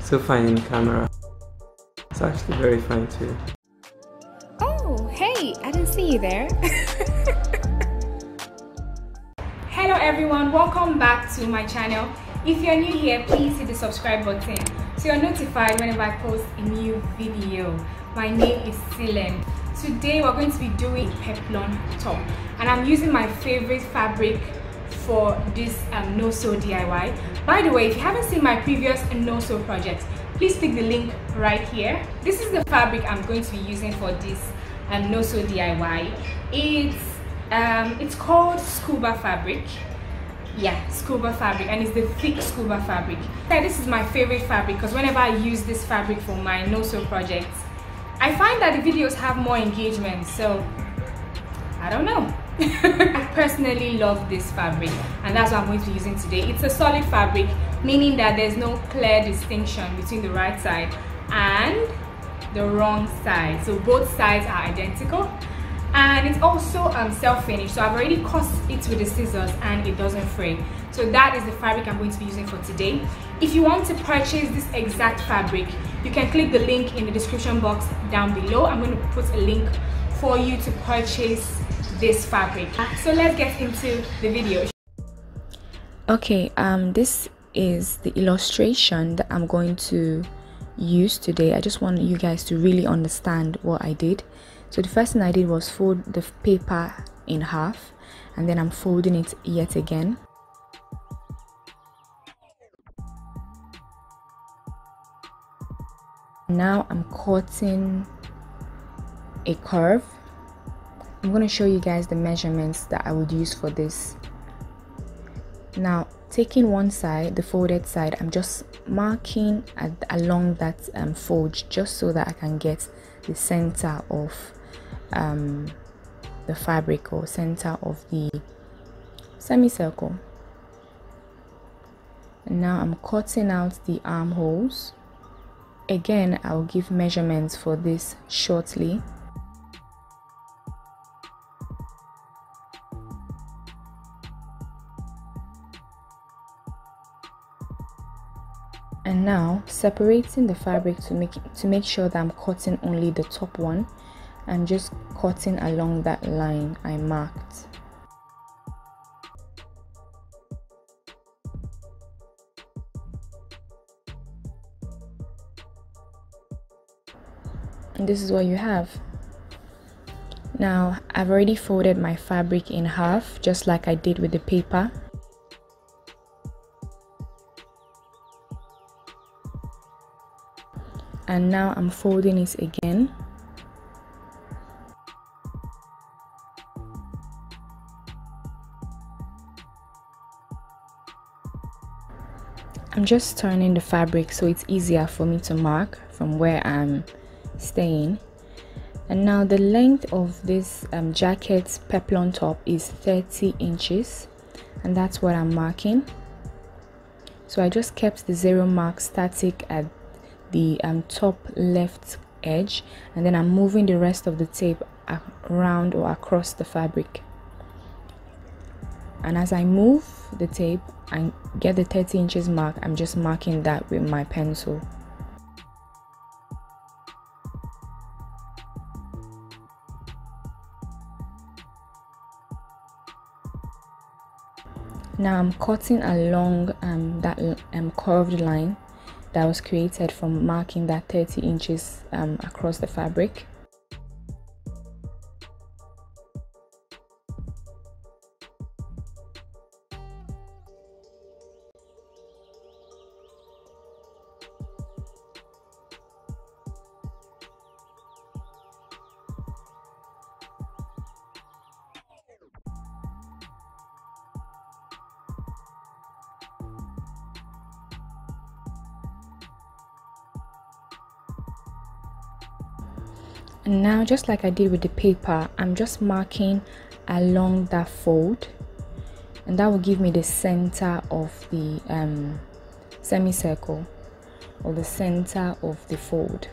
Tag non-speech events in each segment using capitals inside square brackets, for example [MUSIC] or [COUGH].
so fine in camera. It's actually very fine too. Oh, hey, I didn't see you there. [LAUGHS] Hello everyone, welcome back to my channel. If you're new here, please hit the subscribe button so you're notified whenever I post a new video. My name is Silem. Today we're going to be doing peplum top and I'm using my favorite fabric for this um, no-sew DIY. By the way, if you haven't seen my previous no-sew projects, please click the link right here. This is the fabric I'm going to be using for this um, no-sew DIY. It's, um, it's called scuba fabric. Yeah, scuba fabric and it's the thick scuba fabric. Yeah, this is my favorite fabric because whenever I use this fabric for my no-sew projects, I find that the videos have more engagement, so I don't know. I personally love this fabric and that's what I'm going to be using today. It's a solid fabric, meaning that there's no clear distinction between the right side and the wrong side. So both sides are identical. And it's also um, self-finished. So I've already cut it with the scissors and it doesn't fray. So that is the fabric I'm going to be using for today. If you want to purchase this exact fabric you can click the link in the description box down below. I'm going to put a link for you to purchase this fabric. So let's get into the video. Okay um this is the illustration that I'm going to use today. I just want you guys to really understand what I did. So the first thing I did was fold the paper in half and then I'm folding it yet again. Now I'm cutting a curve I'm going to show you guys the measurements that I would use for this. Now taking one side the folded side I'm just marking at, along that um, fold just so that I can get the center of um, the fabric or center of the semicircle. And now I'm cutting out the armholes. Again I'll give measurements for this shortly separating the fabric to make to make sure that I'm cutting only the top one and just cutting along that line I marked. And this is what you have. Now I've already folded my fabric in half just like I did with the paper and now I'm folding it again. I'm just turning the fabric so it's easier for me to mark from where I'm staying. And now the length of this um, jacket's peplum top is 30 inches. And that's what I'm marking. So I just kept the zero mark static at the um, top left edge and then I'm moving the rest of the tape around or across the fabric. And as I move the tape and get the 30 inches mark I'm just marking that with my pencil. Now I'm cutting along um, that um, curved line that was created from marking that 30 inches um, across the fabric and now just like I did with the paper I'm just marking along that fold and that will give me the center of the um, semicircle or the center of the fold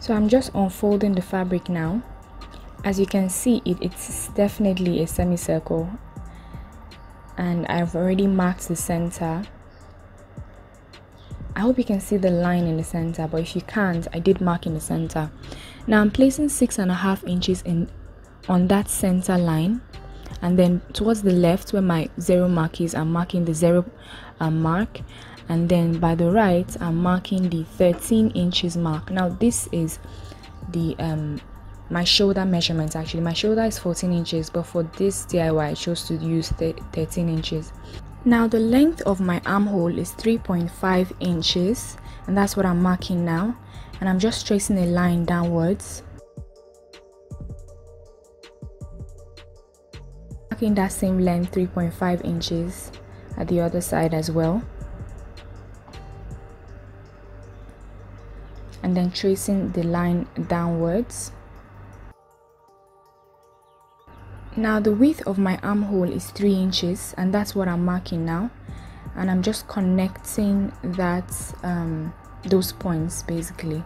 so I'm just unfolding the fabric now. As you can see it it's definitely a semicircle. And I've already marked the center. I hope you can see the line in the center but if you can't I did mark in the center. Now I'm placing six and a half inches in on that center line. And then towards the left where my zero mark is I'm marking the zero uh, mark and then by the right I'm marking the 13 inches mark. Now this is the um my shoulder measurement actually. My shoulder is 14 inches but for this DIY I chose to use 13 inches. Now the length of my armhole is 3.5 inches and that's what I'm marking now. And I'm just tracing a line downwards. Marking that same length 3.5 inches at the other side as well and then tracing the line downwards. Now the width of my armhole is 3 inches and that's what I'm marking now. And I'm just connecting that um, those points basically.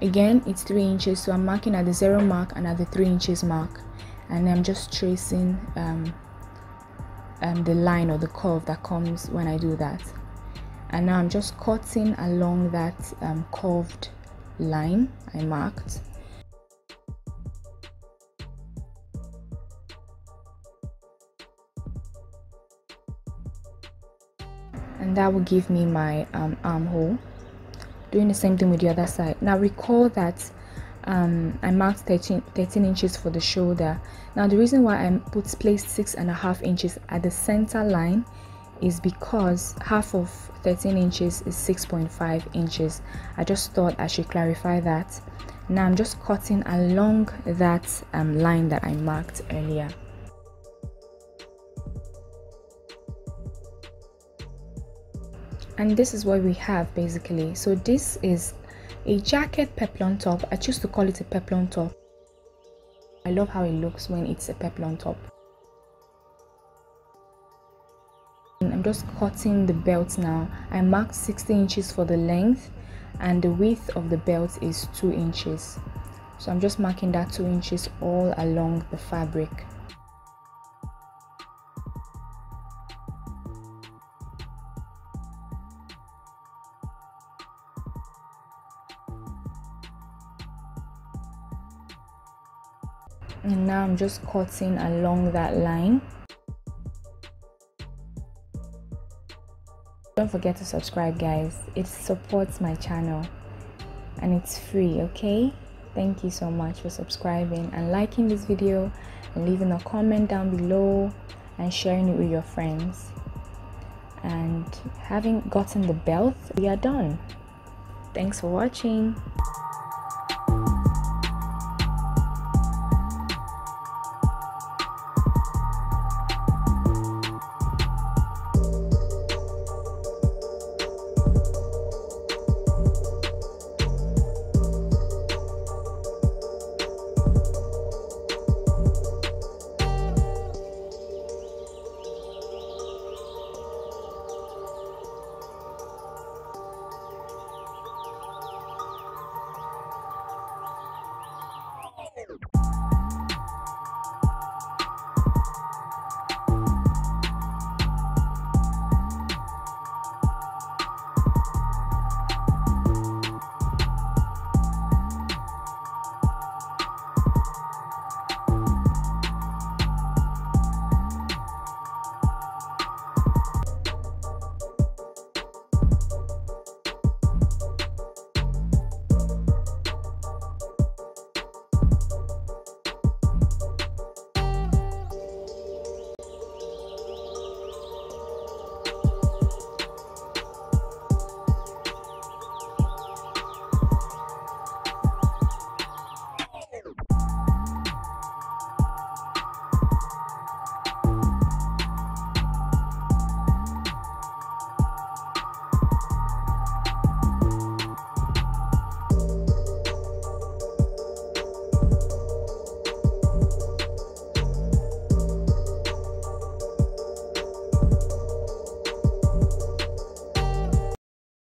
Again it's 3 inches so I'm marking at the 0 mark and at the 3 inches mark. And I'm just tracing um, um, the line or the curve that comes when I do that and now I'm just cutting along that um, curved line I marked. And that will give me my um, armhole. Doing the same thing with the other side. Now recall that um, I marked 13, 13 inches for the shoulder. Now the reason why I put placed six and a half inches at the center line is because half of 13 inches is 6.5 inches. I just thought I should clarify that. Now I'm just cutting along that um, line that I marked earlier. And this is what we have basically. So this is a jacket peplum top. I choose to call it a peplum top. I love how it looks when it's a peplum top i'm just cutting the belt now. I marked 60 inches for the length and the width of the belt is 2 inches. So i'm just marking that 2 inches all along the fabric. And now I'm just cutting along that line don't forget to subscribe guys. It supports my channel. And it's free okay? Thank you so much for subscribing and liking this video and leaving a comment down below and sharing it with your friends. And having gotten the belt we are done. Thanks for watching